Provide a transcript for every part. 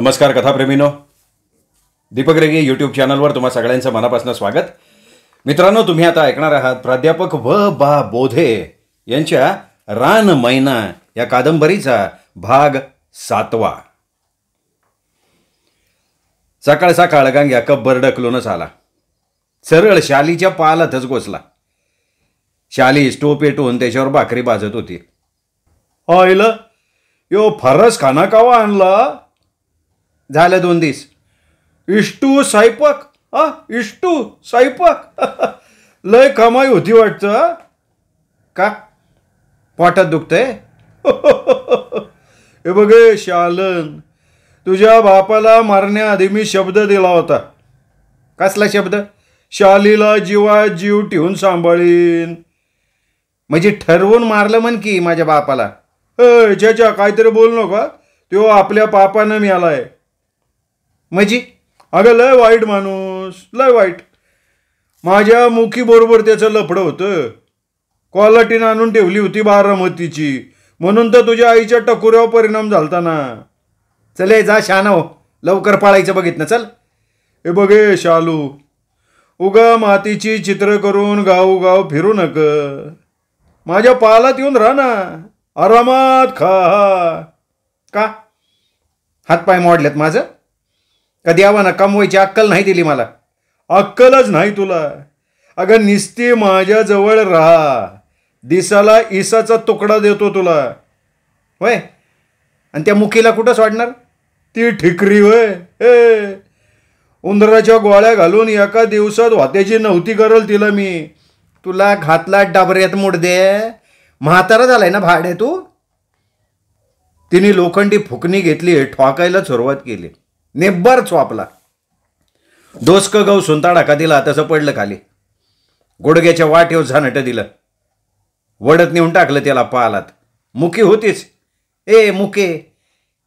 नमस्कार कथाप्रेमीनो. दीपक रेगे यूट्यूब चॅनलवर तुम्हा सगळ्यांचं मनापासून स्वागत. मित्रांनो तुम्ही आता ऐकणार आहात प्राध्यापक व बा बोधे यांच्या रान मैना या कादंबरीचा भाग सातवा. सकाळ सकाळ गांग्या कब्बर डकलूनच आला. सरळ शालीच्या पालातच घोसला. शाली स्टो पेटून त्याच्यावर भाकरी भाजत होती. आईला यो फरस खाना कावा आणला? झालं दोन दिस. इष्टू सायपक हा इष्टू सायपक लय कमाई होती वाटतं का? पोटात दुखतंय? हे बघे शालन तुझ्या बापाला मारण्याआधी मी शब्द दिला होता. कसला शब्द? शालीला जीवा जीव ठेवून सांभाळीन. म्हणजे ठरवून मारलं म्हण की माझ्या बापाला. अय काहीतरी बोल नका तो आपल्या पापानं आहे म्हणजे? अगं लय वाईट माणूस लय वाईट. माझ्या मुखीबरोबर त्याचं लफडं होतं. क्वालिटीनं आणून ठेवली होती बारामतीची. म्हणून तर तुझ्या आईच्या टकुऱ्यावर परिणाम झालता ना. चले जा शानव हो. लवकर पाळायचं बघितलं चल. हे बघे शालू. उगा मातीची चित्र करून गाव गाव फिरू नक. माझ्या पालात येऊन राहा ना. आरामात खा. का? हातपाय मोडलेत माझं? कधी आव्हानं कमवायची अक्कल नाही दिली मला? अक्कलच नाही तुला. अगं निस्ती माझ्याजवळ राहा. दिसाला इसाचा तुकडा देतो तुला. होय? आणि त्या मुखीला कुठं सोडणार? ती ठिकरी होय. हे उंदराच्या गोळ्या घालून एका दिवसात वात्याची नव्हती करल तिला मी. तुला घातला डाबऱ्यात मुडदे. म्हातारा झालाय ना भाडे तू? तिने लोखंडी फुकणी घेतली ठोकायला सुरुवात केली. नेब्बर चोपला. दोस्क गहू सुंताडाका दिला तसं पडलं खाली. गुडघ्याच्या वाटेवर झानट दिलं. वडत नेऊन टाकलं त्याला पालात. मुकी होतीच. ए मुके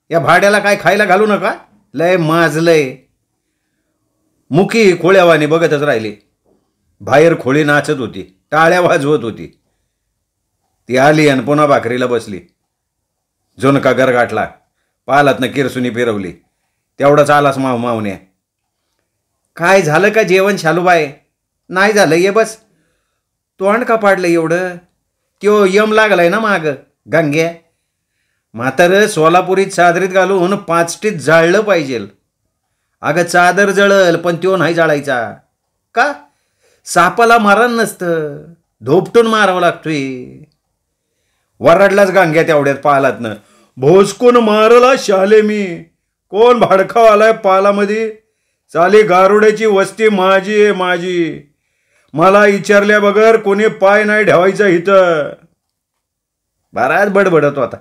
या भाड्याला काय खायला घालू नका? लय माजलय. मुकी खोळ्यावाने बघतच राहिली. बाहेर खोळी नाचत होती टाळ्या वाजवत होती. ती आली आणि पुन्हा भाकरीला बसली. जोनका गरगाठला पालातनं किरसुनी फिरवली. तेवढंच आलास माव मावण्या. काय झालं का जेवण शालूबाय नाही झालं ये बस. तोंड का पाडलं एवढं? त्यो यम लागलाय ना माग गंग्या. म्हातारं सोलापुरीत चादरीत घालून पाचटीत जाळलं पाहिजे. अगं चादर जळल पण त्यो नाही जाळायचा. का? सापाला मारण नसतं. धोपटून मारावं लागतोय. वरडलाच गांग्या तेवढ्यात पाहलात ना भोसकून मारला शाले मी. कोण भाडखाव आलाय पालामध्ये? चाली गारुड्याची वस्ती माझी आहे माझी. मला विचारल्या बगर कोणी पाय नाही ठेवायचा इथं. बराच बडबडतो आता.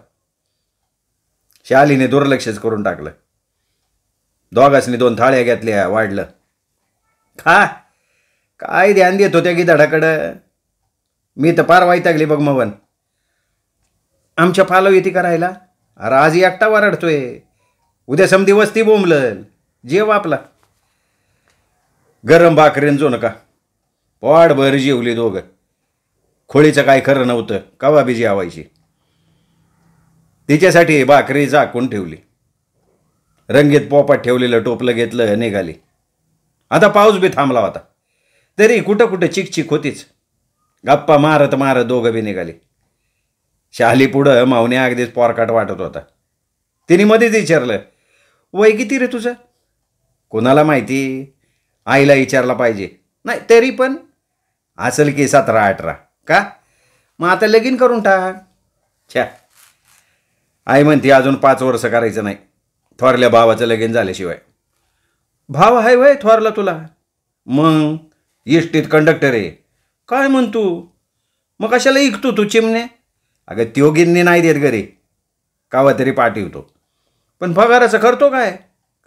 शालीने दुर्लक्षच करून टाकलं. दोघासनी दोन थाळ्या घेतल्या वाढलं. खा. काय ध्यान देत होत्या की धडाकडं? मी तर पार वाईटागली बघ मवन. आमच्या पालव येते करायला. अरे आज एकटा वरडतोय. उद्या समधी वस्ती बोंबलल जेव आपला. गरम भाकरेन जो नका. पोटभर जेवली दोघं. खोळीचं काय खरं नव्हतं कवा बिजी जेवायची तिच्यासाठी भाकरी झाकून ठेवली. रंगीत पोपात ठेवलेलं टोपलं घेतलं निघाली. आता पाऊस बी थांबला होता. तरी कुठं कुठं चिकचिक होतीच. गप्पा मारत मारत दोघं बी निघाली. शाली पुढं मावने अगदीच पोरकाट वाटत होता. तिने मध्येच विचारलं वय किती रे तुझं? कोणाला माहिती? आईला विचारला पाहिजे. नाही तरी पण. असेल की सतरा अठरा. का? मग आता लगीन करून टाक. छ्या. आई म्हणते अजून पाच वर्ष करायचं नाही. थोरल्या भावाचं लगीन झाल्याशिवाय. भाव आहे वय थोरला तुला? मग? इष्टीत कंडक्टर आहे. काय म्हणतो मग कशाला इकतो तू चिमणे? अगं त्यो गिन्नी नाही देत घरी. कावा तरी पाठवतो पण पगाराचं करतो काय?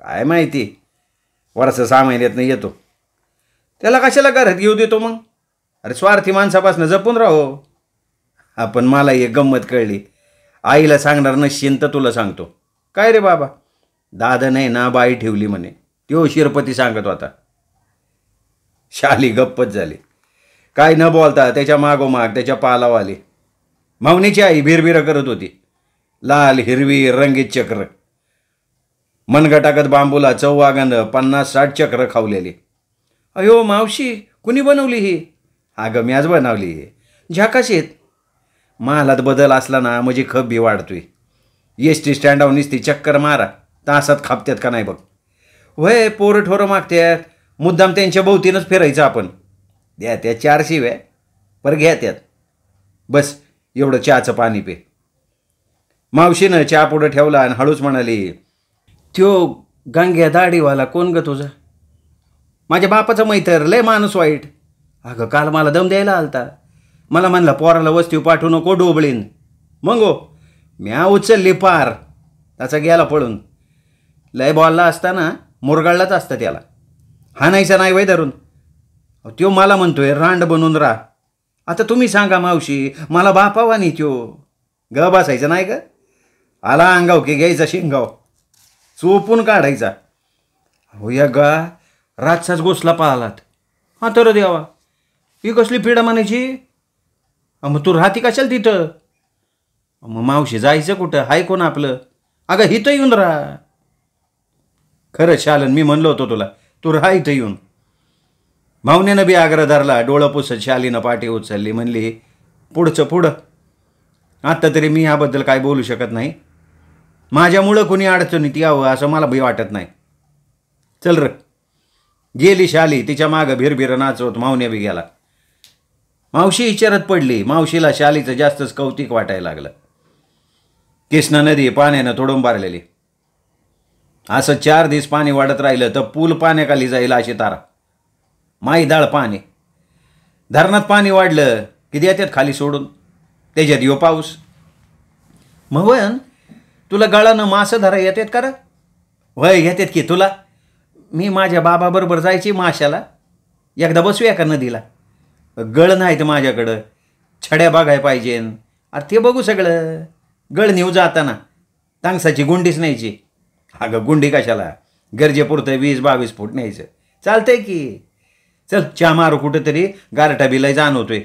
काय माहिती? वर्ष सहा महिन्यातनं येतो त्याला कशाला घरात घेऊ देतो मग? अरे स्वार्थी माणसापासून जपून राहो. आपण मला एक गंमत कळली. आईला सांगणार नशीन तर तुला सांगतो. काय रे बाबा? दादा नाही ना बाई ठेवली म्हणे. त्यो शिरपती सांगत होता शाली गप्पच झाली. काय न बोलता त्याच्या मागोमाग त्याच्या पालाव आली मावनीची आई भिरभिरं करत होती. लाल हिरवी रंगीत चक्र. मनगटागत बांबूला चौवागानं पन्नास साठ चक्र खावलेली अयो मावशी कुणी बनवली ही? अगं मी आज बनवली झाकाशीत मालात बदल असला ना म्हणजे खप बी वाढतोय. एस टी स्टँडावर निसती चक्कर मारा. तासात खापत्यात का नाही बघ? वय पोरं ठोरं मागत्यात. मुद्दाम त्यांच्या भोवतीनंच फिरायचं आपण. द्या त्या चार शिव्या. पर घ्या त्यात. बस एवढं चहाचं पाणी पे. मावशीनं चहा पुढं ठेवला आणि हळूच म्हणाली त्यो गांग्या दाढीवाला कोण ग तुझा? माझ्या बापाचा मैतर लय माणूस वाईट. अगं काल मला दम द्यायला आलता. मला म्हणला पोराला वस्ती पाठवू नको डोबळीन. मग म्या उचलली पार. त्याचा गेला पळून. लय बॉलला असताना मुरगाळलाच असतं त्याला. हाणायचा नाही वय धरून. अहो, त्यो मला म्हणतोय रांड बनून राहा. आता तुम्ही सांगा मावशी मला बापावा नाही त्यो ग बसायचं नाही ग? आला अंगाव की घ्यायचा शिंगाव. चोपून काढायचा. हो या गा रातचाच गोसला पाहलात हा तर द्यावा ही कसली पिढा म्हणायची? अ, मग तू राहती कशाला तिथं? मग मावशी जायचं कुठं? हाय कोण आपलं? अगं हिथं येऊन राहा. खरं शालन मी म्हणलो होतो तुला तू राहा इथं येऊन. मावण्यानं बी आग्रह धरला डोळं पुसत शालीनं पाठी उचलली म्हणली पुढचं पुढं. आत्ता तरी मी ह्याबद्दल काय बोलू शकत नाही. माझ्यामुळं कोणी अडचणीत यावं असं मला भी वाटत नाही. चल र. गेली शाली तिच्या मागं भिरभिर नाचवत मावण्या बी गेला. मावशी विचारत पडली मावशीला शालीचं जास्तच कौतिक वाटायला लागलं. कृष्णा नदी पाण्यानं तोडून असं चार दिवस पाणी वाढत राहिलं तर पूल पाण्याखाली जाईल अशी तारा. माई दाळ पाणी. धरणात पाणी वाढलं की देतात खाली सोडून. त्याच्यात यो पाऊस. मवन तुला गळानं मासं धरा येतात का वय घेतात की तुला? मी माझ्या बाबाबरोबर जायची माशाला. एकदा बसूया का नदीला. गळ नाहीत माझ्याकडं. छड्या बघाय पाहिजेन. अरे ते बघू सगळं. गळ नेऊ जाताना. तांगसाची गुंडीच न्यायची. अगं गुंडी कशाला? गरजेपुरतं वीस बावीस फूट न्यायचं. चालतंय की. चल चहा मारू कुठंतरी. गारठा बिलाय जाणवतोय.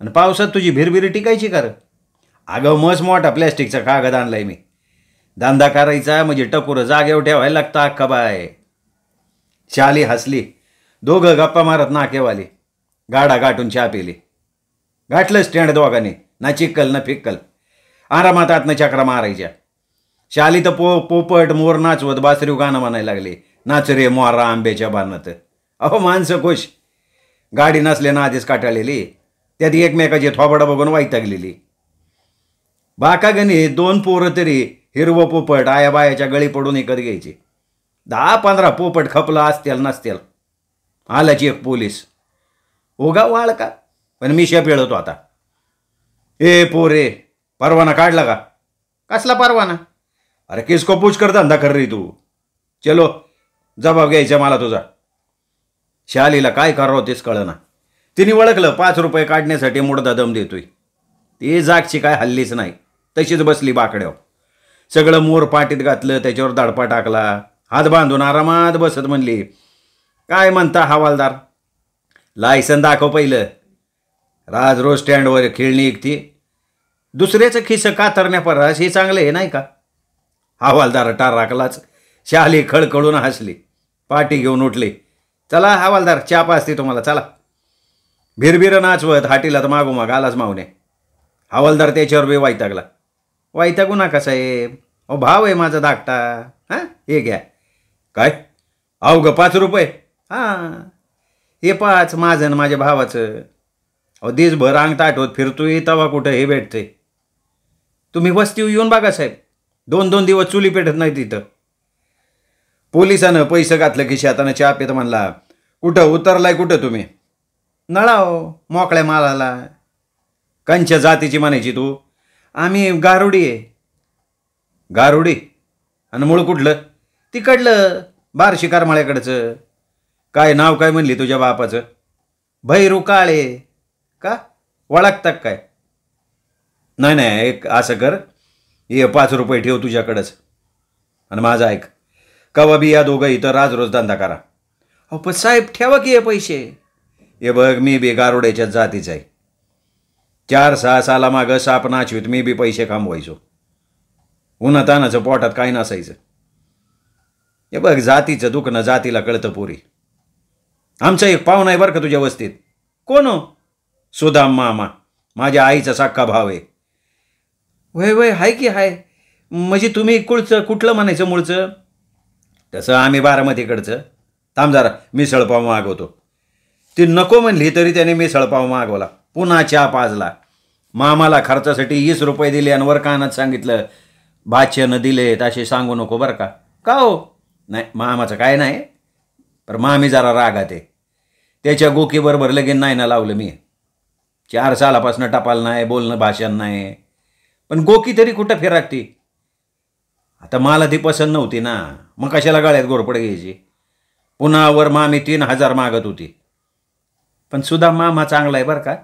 आणि पावसात तुझी भिरभिरी टिकायची कर अगं मस मोठा प्लॅस्टिकचा कागद आणलाय मी. धंदा करायचा म्हणजे टकोरं जागेवर ठेवायला लागतं अख्खा बाय. शाली हसली. दोघं गप्पा मारत नाकेवाली. गाडा गाठून चहा पिली. गाठलं स्टँड दोघांनी ना चिक्कल ना फिक्कल. आरामात आतनं चक्रा मारायच्या. शाली तर पो पोपट मोर नाचवत बासरीव गाणं म्हणायला लागले. नाच रे मोरा आंब्याच्या बाणात. अहो माणसं खुश. गाडी नसल्यानं आधीच काटाळलेली. त्यात एकमेकाची थोबडा बघून वैतागलेली. बाकागणी दोन पोरं तरी हिरवं पोपट आया बायाच्या गळी पडून एकत घ्यायची. दहा पंधरा पोपट खपला असतील नसतील. आलाची एक पोलीस. उगा वाळ का? पण मी शेप येळतो आता. ए पोरे परवाना काढला का? कसला परवाना? अरे किसको पूछ कर धंदा कर रे तू. चलो जबाब घ्यायचा मला तुझा. शालीला काय करावं तेच कळना. तिने ओळखलं पाच रुपये काढण्यासाठी मुडदा दम देतोय. ती जागची काय हल्लीच नाही. तशीच बसली बाकड्यावर. सगळं मोर पाटीत घातलं त्याच्यावर दडपा टाकला. हात बांधून आरामात बसत म्हणली काय म्हणता हवालदार? लायसन दाखव पहिलं. राज रोज स्टँडवर खेळणी ती दुसऱ्याचं खिसं कातरण्या परस हे चांगलं आहे नाही का? हवालदार टार राखलाच शाली खळखळून हसली. पाठी घेऊन उठली. चला हवालदार चाप असते तुम्हाला चला. भिरभिर नाचवत हाटीला तर मागोमाग आलाच मावने हवालदार त्याच्यावर बी वैतागला वैतागू नका साहेब अहो भाव आहे माझा धाकटा. हां? हे घ्या. काय? अवघं पाच रुपये. हां. हे पाच माझं आणि माझ्या भावाचं. अहो दिसभर अंग ताटवत फिरतोय तवा कुठं हे भेटते तुम्ही वस्ती येऊन बघा साहेब. दोन दोन दिवस चुली पेटत नाही तिथं. पोलिसानं पैसे घातलं खिशातानं चहा पेत म्हणला कुठं? उतरलाय कुठं तुम्ही? नळाव हो, मोकळ्या मालाला. कंच्या जातीची म्हणायची तू. आम्ही गारुडी आहे. गारुडी? आणि मूळ कुठलं? तिकडलं. बारशी करमाळ्याकडचं काय नाव काय म्हणली तुझ्या बापाचं? भैरू काळे. का? ओळखतात काय? नाही नाही एक असं कर. ये पाच रुपये ठेव तुझ्याकडंच. आणि माझं ऐक. कवा बी या दोघं इथं राज रोज धंदा करा. अहो पण साहेब ठेवा की हे पैसे. हे बघ मी बी गारोड्याच्या जातीच आहे. चार सहा साला मागं साप नाचवीत मी बी पैसे कमवायचो उन्हातानाचं पोटात काही नसायचं. हे बघ जातीचं दुखणं जातीला कळतं पोरी. आमचा एक पाहुणा आहे बरं का तुझ्या वस्तीत. कोण हो? सुदाम मामा. माझ्या आईचा साक्का भाव आहे. वय वय हाय की हाय? म्हणजे तुम्ही कुळचं कुठलं म्हणायचं मूळचं? तसं आम्ही बारामतीकडचं थांब जरा मिसळपाव मागवतो. ती नको म्हणली तरी त्याने मिसळपाव मागवला. पुन्हा चहा पाजला. मामाला खर्चासाठी वीस रुपये दिले आणि वर कानात सांगितलं बाच्यानं दिलेत असे सांगू नको बरं का. का हो? नाही मामाचं काय नाही पर मामी जरा रागात आहे. त्याच्या गोकीबरोबर लगीन नाही ना लावलं मी. चार सालापासून टपाल नाही बोलणं भाषण नाही. पण गोकी तरी कुठं फिराकती? आता मला ती पसंत नव्हती ना. मग कशाला गळ्यात गोरपड घ्यायची? पुन्हा वर मामी तीन हजार मागत होती. पण सुद्धा मामा चांगला आहे बरं का.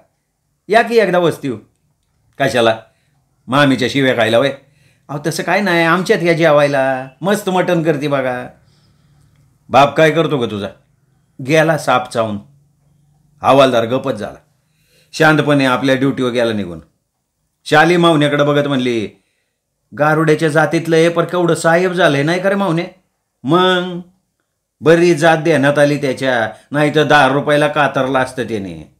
या की एकदा वस्तीव हो. कशाला? मामीच्या शिव्या खायला वय. अहो तसं काय नाही आमच्यात या जेवायला. मस्त मटण करते बघा. बाप काय करतो का तुझा? गेला साप चावून. हवालदार गपच झाला. शांतपणे आपल्या ड्युटीवर गेला निघून. शाली मावण्याकडे बघत म्हणली गारुड्याच्या जातीतलं हे पर केवढं साहेब झालंय नाही का रे मावणे मग बरी जात देण्यात आली त्याच्या नाही तर दहा रुपयाला कातरला असतं त्याने.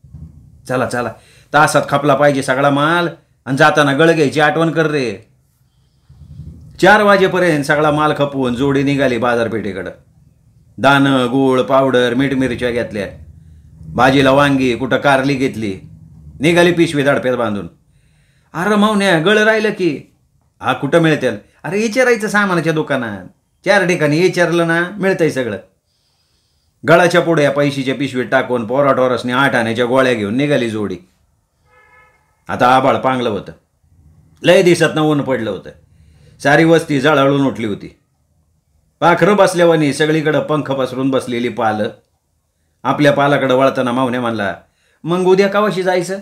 चला चला. तासात खपला पाहिजे सगळा माल आणि जाताना गळ घ्यायची आठवण कर रे. चार वाजेपर्यंत सगळा माल खपवून जोडी निघाली बाजारपेठेकडं. दाणं गूळ पावडर मीठ मिरच्या घेतल्या. भाजीला वांगी कुठं कारली घेतली. निघाली पिशवी दडप्यात बांधून. अरे मावण्या गळ राहिलं की. हा कुठं मिळतेल? अरे विचारायचं सामानाच्या दुकानात. चार ठिकाणी विचारलं ना मिळतंय सगळं. गळाच्या पुढे या पैशीच्या पिशवीत टाकून पोराटोरसने आठ आण्याच्या गोळ्या घेऊन निघाली जोडी. आता आबाळ पांगलं होतं. लय दिवसात ऊन पडलं होतं. सारी वस्ती जळाळून उठली होती. पाखरं बसल्यावानी सगळीकडं पंख पसरून बसलेली पालं. आपल्या पालाकडं वळताना मावने म्हणला मग उद्या कावाशी जायचं?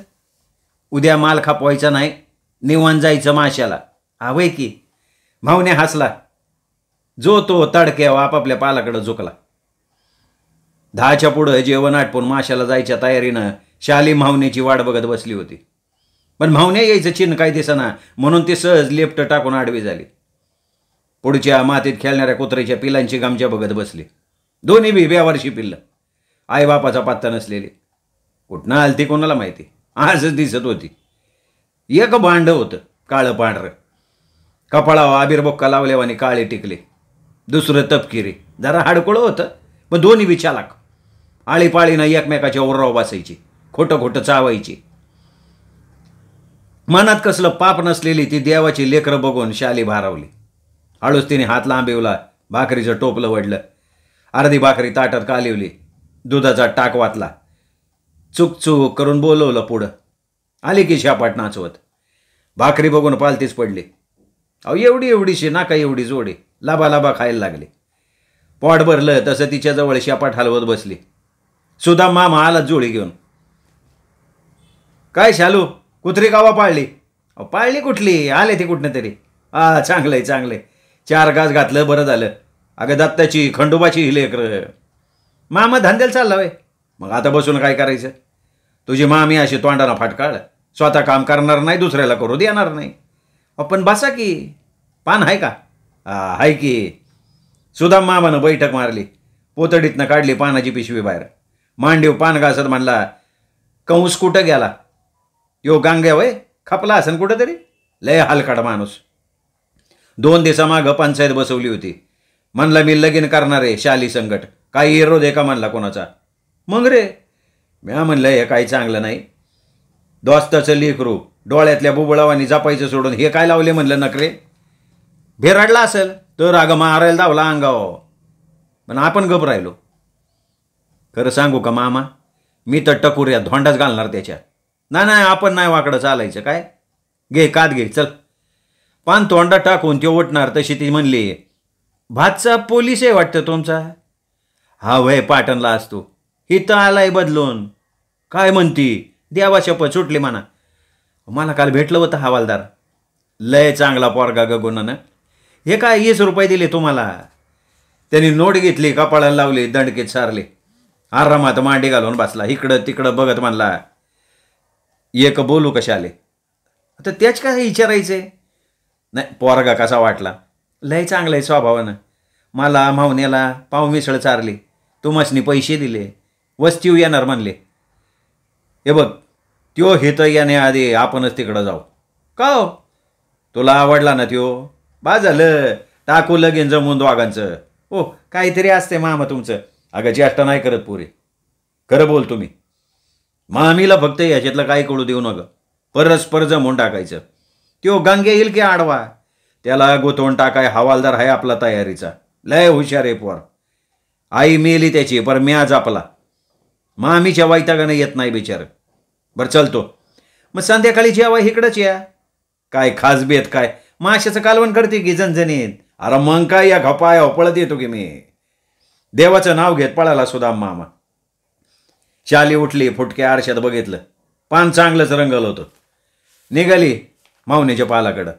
उद्या माल खापवायचा नाही. निवान जायचं माशाला हा की. मावने हसला. जो तो तडक्याव आपापल्या पालाकडं झुकला. दहाच्या पुढं जेवण आटपून माशाला जायच्या तयारीनं शाली मावण्याची वाट बघत बसली होती. पण मावण्या यायचं चिन्ह काय दिसना. म्हणून ती सहज लेफ्ट टाकून आडवी झाली. पुढच्या मातीत खेळणाऱ्या कुत्र्याच्या पिलांची गामच्या बघत बसली. दोन्ही बी व्यावर्षी पिल्लं. आईबापाचा पत्ता नसलेली. कुठनं आलती कोणाला माहिती? आजच दिसत होती. एक भांड होतं काळं पांढरं. कपाळावर आबिरबोक्का लावल्यावानी काळे टिकले. दुसरं तपकिरी. जरा हाडकुळं होतं पण दोन्ही बी चालाक. आळीपाळीनं एकमेकाच्या ओरराव बसायची. खोटं खोटं चावायची. मनात कसलं पाप नसलेली ती देवाची लेकरं बघून शाली भारावली. हळूच तिने हात लांबिवला भाकरीचं टोपलं वडलं. अर्धी भाकरी ताटात कालिवली दुधाचा टाक वातला. चुक चूक करून बोलवलं पुढं. आली की शापाट नाचवत. भाकरी बघून पालतीच पडली. अहो एवढी एवढीशी नाका एवढी जोडी लाबा लाभा खायला लागली. पोट भरलं तसं तिच्याजवळ शापाट हलवत बसली. सुद्धा मामा आला जोडी घेऊन. काय शालू? कुत्री गावा पाळली? अहो पाळली कुठली? आले ते कुठनं तरी. हा चांगलं आहे चांगलं आहे चार गाज घातलं बरं झालं. अगं दत्ताची खंडोबाची ही लेकरं. मामा धंद्याला चालला वय. मग आता बसून काय करायचं? तुझी मामी अशी तोंडाला फाटकाळ. स्वतः काम करणार नाही दुसऱ्याला करू देणार नाही. पण बसा की. पान आहे का? आहे की. सुदाम मामानं बैठक मारली. पोतडीतनं काढली पानाची पिशवी बाहेर. मांडीव पान घासत म्हणला कंस कुठं गेला? यो गांग्या वय खपला असेल कुठंतरी? लय हलकाडा माणूस. दोन दिवसामागं पंचायत बसवली होती. म्हणला मी लगीन करणार आहे शाली संकट. काही विरोध आहे का? म्हणला कोणाचा. मग रे. म्या म्हणलं हे काही चांगलं नाही. दोस्ताचं लेकरू डोळ्यातल्या बुबळावानी जपायचं सोडून हे काय लावले म्हणलं नकरे भेराडला असेल तर अगं मारायला धावला अंगाव पण आपण गप राहिलो. खरं सांगू का मामा? मी तर टकुऱ्या धोंडाच घालणार त्याच्या नाही नाही आपण नाही वाकडं चालायचं काय? घे कात घे चल. पान तोंडा टाकून ते ओटणार तशी ती म्हणली भातचा पोलीस आहे वाटतं तुमचा? हा वय पाटणला असतो. इथं आलाय बदलून. काय म्हणती? देवा शपथ सुटली म्हणा. मला काल भेटलं होतं हवालदार. लय चांगला पोरगा गगुनानं हे काय वीस रुपये दिले तुम्हाला? त्यांनी नोट घेतली कपाळाला लावली दंडकेत सारले. आरामात मांडी घालून बसला इकडं तिकडं बघत म्हणला एक बोलू कशा आले? आता त्याच काय विचारायचं आहे नाही पोरगा कसा वाटला? लय चांगला आहे स्वभावानं. मला मावण्याला पाव मिसळ चारली. तुमसनी पैसे दिले. वस्तीव येणार म्हणले. हे बघ त्यो हे तर येण्याआधी आपणच तिकडं जाऊ. का हो? तुला आवडला ना त्यो? बा झालं. टाकू लगीन जमून दोघांचं. हो काहीतरी असते मामा तुमचं. अगं ज्येष्ठ नाही करत पुरे. खरं बोल तुम्ही. मामीला फक्त याच्यातलं काय कळू देऊ नका. परस्पर जमवून टाकायचं. त्यो गंगे येईल की आडवा? त्याला गुंतवून टाकाय हवालदार आहे आपला तयारीचा. लय हुशार आहे पोर. आई मेली त्याची पर म्याज आपला मामीच्या वैतागानं येत नाही बिचार. बरं चलतो. मग संध्याकाळी जेवा इकडंच या. काय खास बेत काय? माशाचं कालवण करते की जणजणीत अरे मग काय या घपाया पळत येतो की मी? देवाचं नाव घेत पळाला सुद्धा मामा. चाली उठली फुटक्या आरशात बघितलं. पान चांगलंच रंगलं होतं. निघाली मावनीच्या पालाकडं.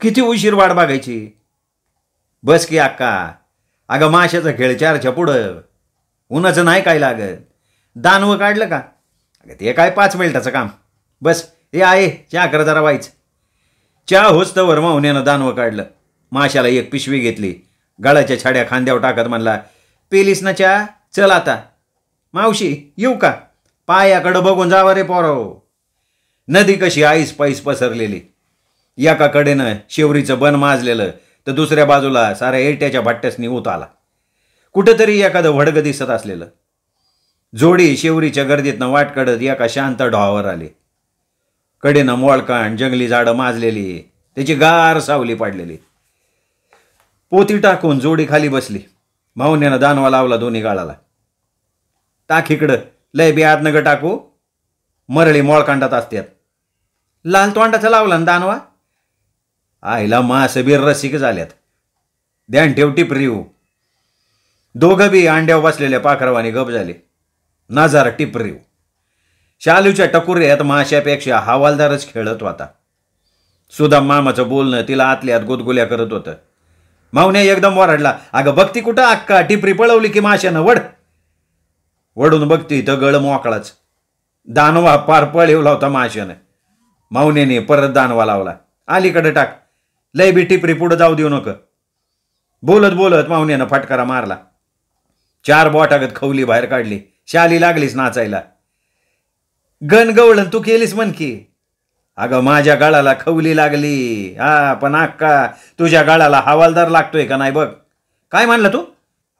किती उशीर वाट बघायची? बस की अक्का. अगं माशाचा खेळ चारच्या पुढं. उन्हाचं नाही काय लागत. दानवं काढलं का? अगं ते काय पाच मिनिटाचं काम. बस हे आहे चहा करा जरा व्हायचं चहा होस्तवर मावण्यानं दानवं काढलं. माशाला एक पिशवी घेतली. गळाच्या छाड्या खांद्यावर टाकत म्हणला पेलीस ना चहा? चल आता. मावशी येऊ का? पायाकडं बघून जावं रे पोरव नदी कशी आईस पाईस पसरलेली. एका कडेनं शेवरीचं बन माजलेलं तर दुसऱ्या बाजूला साऱ्या एरट्याच्या भट्ट्यासनी उत आला. कुठंतरी एखादं वडगं दिसत असलेलं. जोडी शेवरीच्या गर्दीतनं वाट काढत एका शांत ढोहावर आली. कडेनं मोळकाण जंगली झाडं माजलेली त्याची गार सावली पाडलेली. पोती टाकून जोडी खाली बसली. माऊन्यानं दानवा लावला दोन्ही गाळाला. टाक इकडं. लय बी आत नग टाकू. मरळी मोळकांडात असतात लाल तोंडाचा लावला ना दानवा? आईला मासबीर रसिक झाल्यात. ध्यान ठेव टिपरीव दोघं बी अंड्यावर बसलेल्या पाखरवाने गप झाले. नाजार टिपरीव शालूच्या टकुऱ्यात माशापेक्षा हवालदारच खेळत होता. सुधा मामाचं बोलणं तिला आतल्यात गुदगुल्या करत होतं. मावण्या एकदम वरडला. अगं बघती कुठं अक्का टिपरी पळवली की माशानं वड. वडून बघती तर गळ मोकळाच. दानवा पार पळवला होता माशानं. मावण्याने परत दानवा लावला. अलीकडे टाक. लय बी टिपरी पुढं जाऊ देऊ नका. बोलत बोलत मावण्यानं फटकारा मारला. चार बोटागत खवली बाहेर काढली. शाली लागलीस नाचायला. गण गवळण तू केलीस म्हण की. अगं माझ्या गाळाला खवली लागली. हा पण अक्का तुझ्या गाळाला हवालदार लागतोय का नाही बघ. काय म्हणलं तू?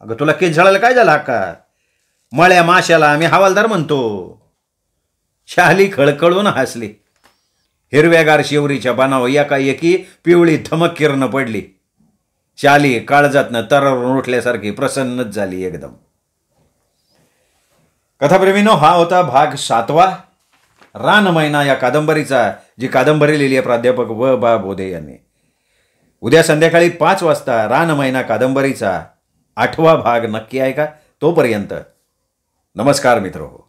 अगं तुला केस झळायला काय झालं अक्का? मळ्या माशाला आम्ही हवालदार म्हणतो. शाली खळखळून हसली. हिरव्यागार शिवरीच्या बनाव एकाएकी पिवळी धमक किरण पडली. शाली काळजातनं तररून उठल्यासारखी प्रसन्नच झाली एकदम. कथाप्रेमीनो हा होता भाग सातवा. रान मैना या कादंबरीचा जी कादंबरी लिहिली आहे प्राध्यापक व बा बोधे यांनी. उद्या संध्याकाळी पाच वाजता रान मैना कादंबरीचा आठवा भाग नक्की आहे का? तोपर्यंत नमस्कार मित्र. हो